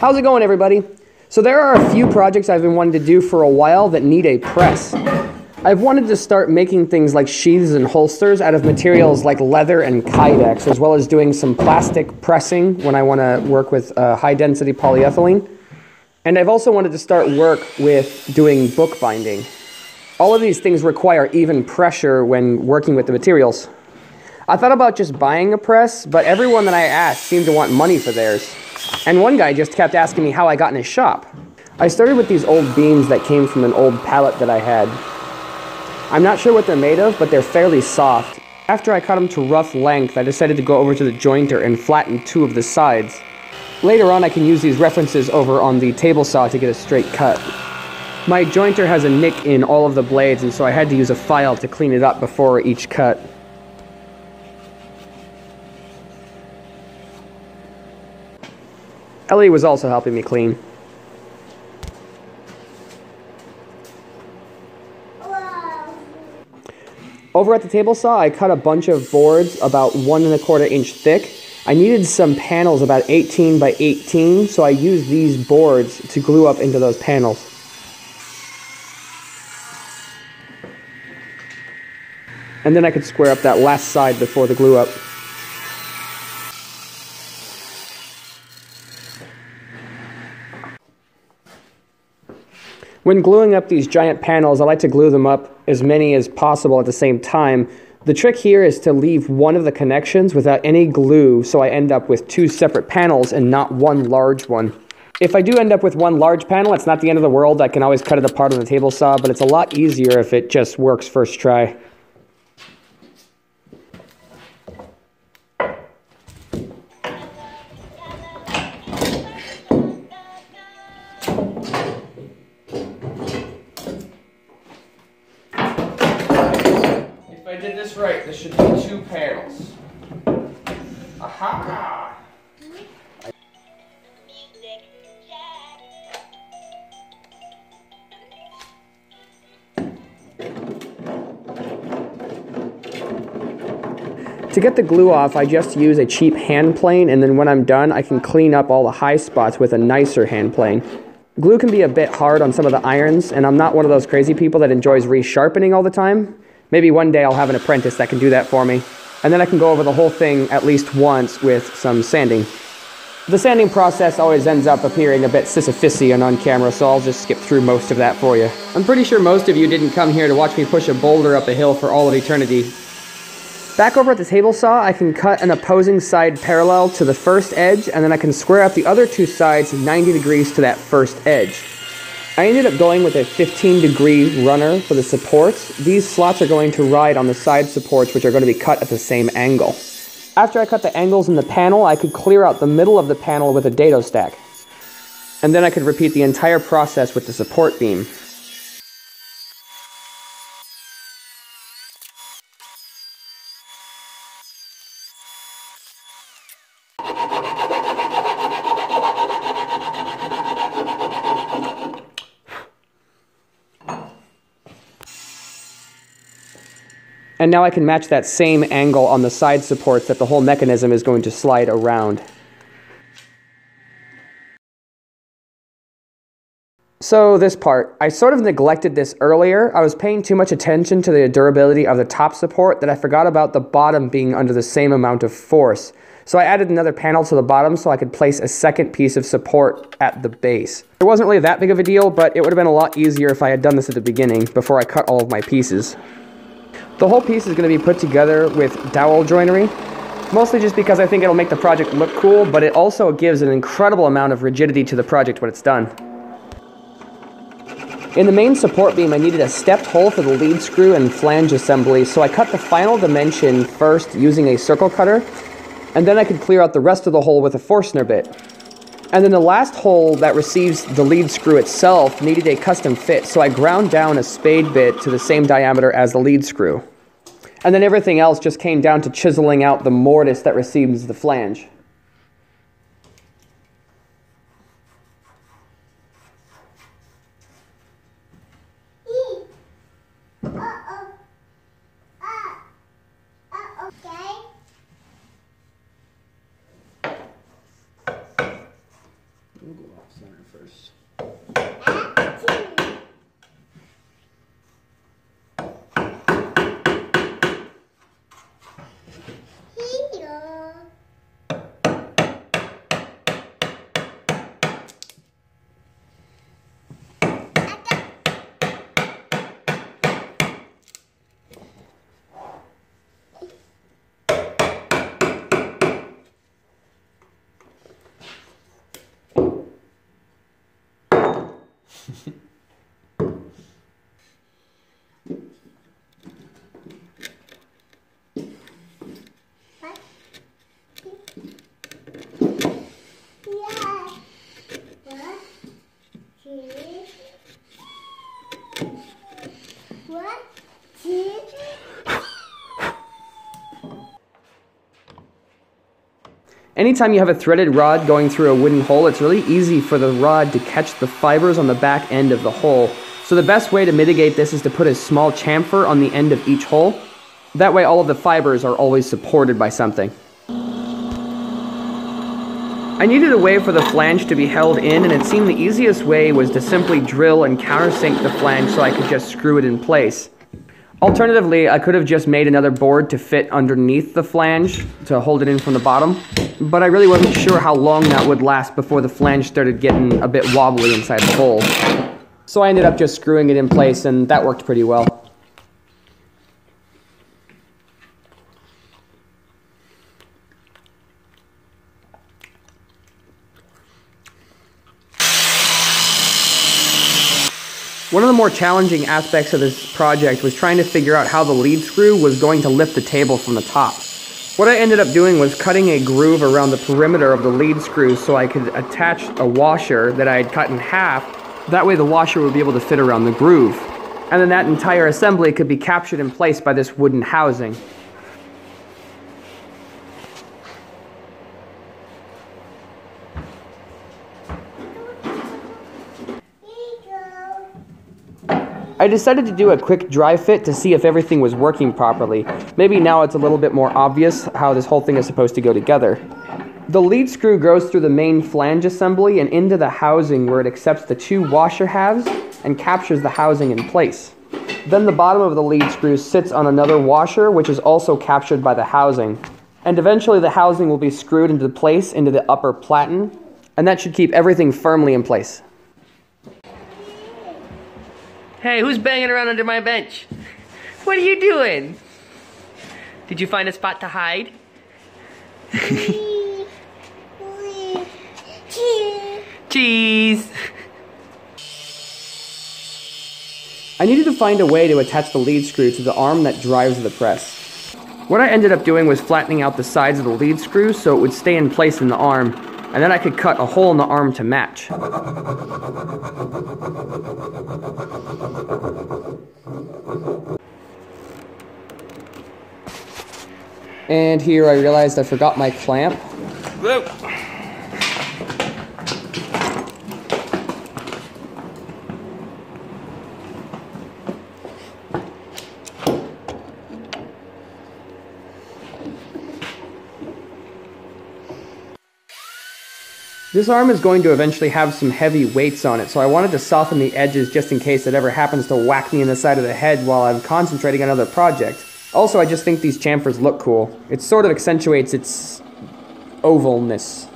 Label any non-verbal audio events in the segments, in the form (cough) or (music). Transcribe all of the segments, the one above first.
How's it going, everybody? So there are a few projects I've been wanting to do for a while that need a press. I've wanted to start making things like sheaths and holsters out of materials like leather and kydex, as well as doing some plastic pressing when I want to work with uh, high density polyethylene. And I've also wanted to start work with doing bookbinding. All of these things require even pressure when working with the materials. I thought about just buying a press, but everyone that I asked seemed to want money for theirs. And one guy just kept asking me how I got in his shop. I started with these old beams that came from an old pallet that I had. I'm not sure what they're made of, but they're fairly soft. After I cut them to rough length, I decided to go over to the jointer and flatten two of the sides. Later on, I can use these references over on the table saw to get a straight cut. My jointer has a nick in all of the blades, and so I had to use a file to clean it up before each cut. Ellie was also helping me clean. Over at the table saw, I cut a bunch of boards about one and a quarter inch thick. I needed some panels about 18 by 18, so I used these boards to glue up into those panels. And then I could square up that last side before the glue up. When gluing up these giant panels, I like to glue them up as many as possible at the same time. The trick here is to leave one of the connections without any glue so I end up with two separate panels and not one large one. If I do end up with one large panel, it's not the end of the world. I can always cut it apart on the table saw, but it's a lot easier if it just works first try. Right, this should be two panels. Aha! To get the glue off, I just use a cheap hand plane, and then when I'm done, I can clean up all the high spots with a nicer hand plane. Glue can be a bit hard on some of the irons, and I'm not one of those crazy people that enjoys resharpening all the time. Maybe one day I'll have an apprentice that can do that for me. And then I can go over the whole thing at least once with some sanding. The sanding process always ends up appearing a bit Sisyphusian on camera, so I'll just skip through most of that for you. I'm pretty sure most of you didn't come here to watch me push a boulder up a hill for all of eternity. Back over at the table saw, I can cut an opposing side parallel to the first edge, and then I can square up the other two sides 90 degrees to that first edge. I ended up going with a 15 degree runner for the supports. These slots are going to ride on the side supports which are going to be cut at the same angle. After I cut the angles in the panel, I could clear out the middle of the panel with a dado stack. And then I could repeat the entire process with the support beam. And now I can match that same angle on the side supports that the whole mechanism is going to slide around. So this part, I sort of neglected this earlier. I was paying too much attention to the durability of the top support that I forgot about the bottom being under the same amount of force. So I added another panel to the bottom so I could place a second piece of support at the base. It wasn't really that big of a deal, but it would have been a lot easier if I had done this at the beginning before I cut all of my pieces. The whole piece is going to be put together with dowel joinery, mostly just because I think it'll make the project look cool, but it also gives an incredible amount of rigidity to the project when it's done. In the main support beam, I needed a stepped hole for the lead screw and flange assembly, so I cut the final dimension first using a circle cutter, and then I could clear out the rest of the hole with a Forstner bit. And then the last hole that receives the lead screw itself needed a custom fit, so I ground down a spade bit to the same diameter as the lead screw. And then everything else just came down to chiseling out the mortise that receives the flange. Google first. Anytime you have a threaded rod going through a wooden hole, it's really easy for the rod to catch the fibers on the back end of the hole. So the best way to mitigate this is to put a small chamfer on the end of each hole. That way all of the fibers are always supported by something. I needed a way for the flange to be held in, and it seemed the easiest way was to simply drill and countersink the flange so I could just screw it in place. Alternatively, I could have just made another board to fit underneath the flange to hold it in from the bottom, but I really wasn't sure how long that would last before the flange started getting a bit wobbly inside the hole. So I ended up just screwing it in place and that worked pretty well. More challenging aspects of this project was trying to figure out how the lead screw was going to lift the table from the top. What I ended up doing was cutting a groove around the perimeter of the lead screw so I could attach a washer that I had cut in half. That way the washer would be able to fit around the groove. And then that entire assembly could be captured in place by this wooden housing. I decided to do a quick dry fit to see if everything was working properly. Maybe now it's a little bit more obvious how this whole thing is supposed to go together. The lead screw goes through the main flange assembly and into the housing where it accepts the two washer halves and captures the housing in place. Then the bottom of the lead screw sits on another washer which is also captured by the housing. And eventually the housing will be screwed into place into the upper platen and that should keep everything firmly in place. Hey, who's banging around under my bench? What are you doing? Did you find a spot to hide? (laughs) Cheese! I needed to find a way to attach the lead screw to the arm that drives the press. What I ended up doing was flattening out the sides of the lead screw so it would stay in place in the arm, and then I could cut a hole in the arm to match. And here I realized I forgot my clamp. Whoa. This arm is going to eventually have some heavy weights on it, so I wanted to soften the edges just in case it ever happens to whack me in the side of the head while I'm concentrating on another project. Also, I just think these chamfers look cool. It sort of accentuates its ovalness.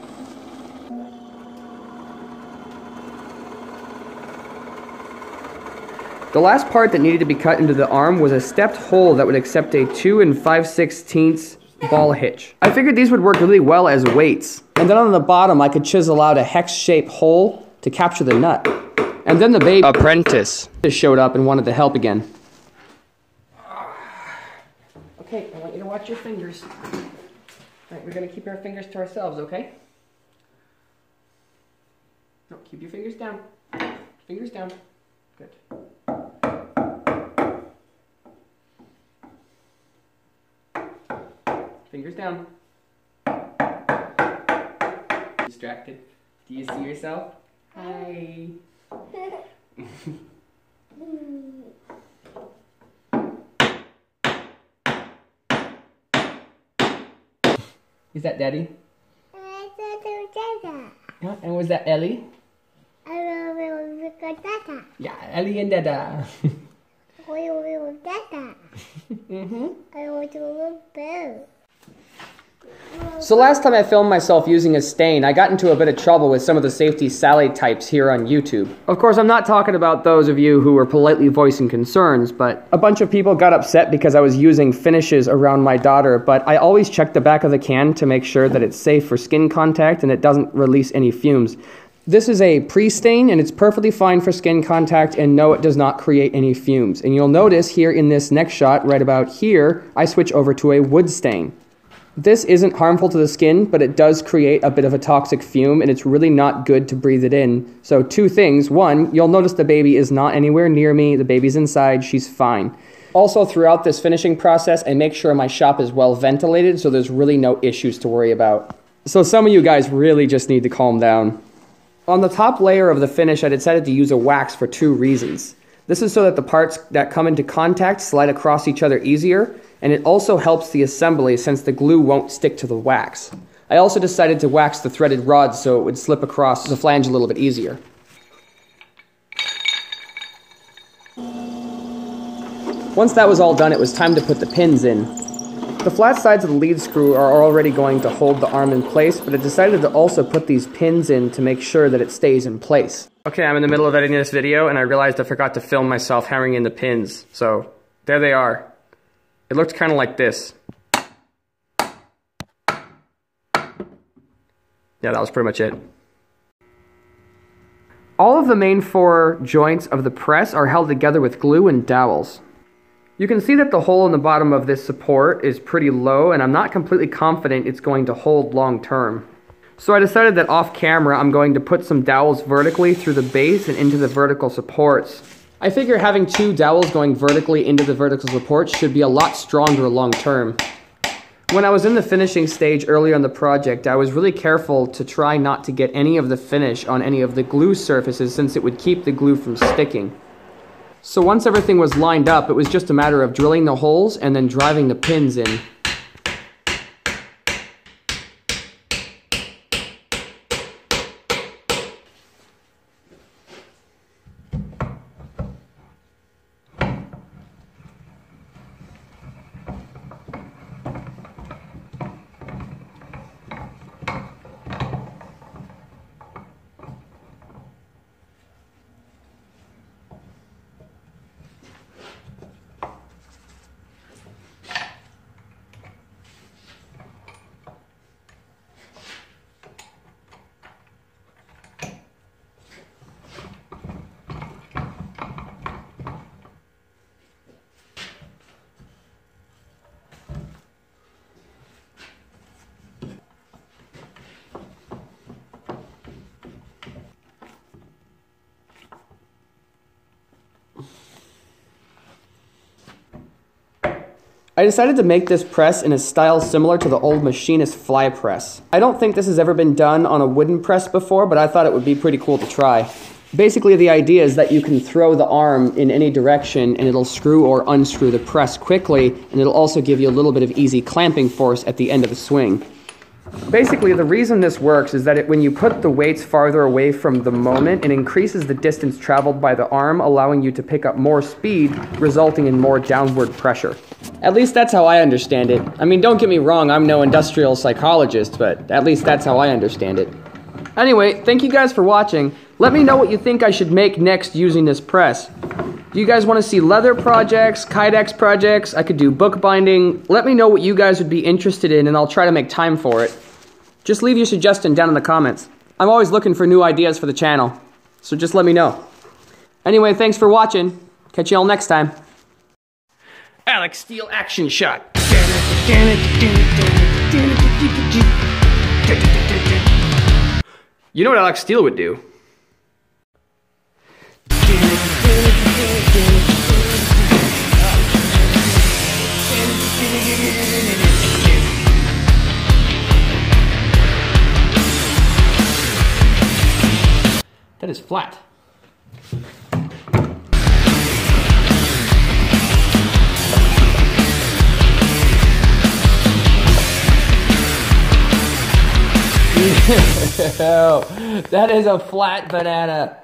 The last part that needed to be cut into the arm was a stepped hole that would accept a 2 and 5 16ths ball hitch. I figured these would work really well as weights. And then on the bottom, I could chisel out a hex-shaped hole to capture the nut. And then the baby apprentice just showed up and wanted to help again. Okay, I want you to watch your fingers. All right, we're gonna keep our fingers to ourselves, okay? No, keep your fingers down. Fingers down. Fingers down. Distracted. Do you see yourself? Hi. (laughs) Is that Daddy? Yeah, and was that Ellie? I will be data. Ja, Ellie and Dada. I will data. mm-hmm. I will do bell. So last time I filmed myself using a stain, I got into a bit of trouble with some of the safety Sally types here on YouTube. Of course, I'm not talking about those of you who were politely voicing concerns, but a bunch of people got upset because I was using finishes around my daughter, but I always check the back of the can to make sure that it's safe for skin contact and it doesn't release any fumes. This is a pre-stain and it's perfectly fine for skin contact and no, it does not create any fumes. And you'll notice here in this next shot, right about here, I switch over to a wood stain. This isn't harmful to the skin, but it does create a bit of a toxic fume, and it's really not good to breathe it in. So, two things. One, you'll notice the baby is not anywhere near me, the baby's inside, she's fine. Also, throughout this finishing process, I make sure my shop is well ventilated, so there's really no issues to worry about. So, some of you guys really just need to calm down. On the top layer of the finish, I decided to use a wax for two reasons. This is so that the parts that come into contact slide across each other easier, and it also helps the assembly since the glue won't stick to the wax. I also decided to wax the threaded rods so it would slip across the flange a little bit easier. Once that was all done, it was time to put the pins in. The flat sides of the lead screw are already going to hold the arm in place, but I decided to also put these pins in to make sure that it stays in place. Okay, I'm in the middle of editing this video and I realized I forgot to film myself hammering in the pins. So, there they are. It looked kind of like this. Yeah, that was pretty much it. All of the main four joints of the press are held together with glue and dowels. You can see that the hole in the bottom of this support is pretty low and I'm not completely confident it's going to hold long term. So I decided that off camera I'm going to put some dowels vertically through the base and into the vertical supports. I figure having two dowels going vertically into the vertical supports should be a lot stronger long term. When I was in the finishing stage earlier on the project, I was really careful to try not to get any of the finish on any of the glue surfaces since it would keep the glue from sticking. So once everything was lined up, it was just a matter of drilling the holes and then driving the pins in. I decided to make this press in a style similar to the old machinist fly press. I don't think this has ever been done on a wooden press before, but I thought it would be pretty cool to try. Basically, the idea is that you can throw the arm in any direction and it'll screw or unscrew the press quickly, and it'll also give you a little bit of easy clamping force at the end of the swing. Basically, the reason this works is that it, when you put the weights farther away from the moment, it increases the distance traveled by the arm, allowing you to pick up more speed, resulting in more downward pressure. At least that's how I understand it. I mean, don't get me wrong, I'm no industrial psychologist, but at least that's how I understand it. Anyway, thank you guys for watching. Let me know what you think I should make next using this press. Do you guys want to see leather projects, Kydex projects? I could do bookbinding. Let me know what you guys would be interested in and I'll try to make time for it. Just leave your suggestion down in the comments. I'm always looking for new ideas for the channel, so just let me know. Anyway, thanks for watching. Catch you all next time. Alex Steel action shot. You know what Alex Steel would do? Flat. (laughs) that is a flat banana.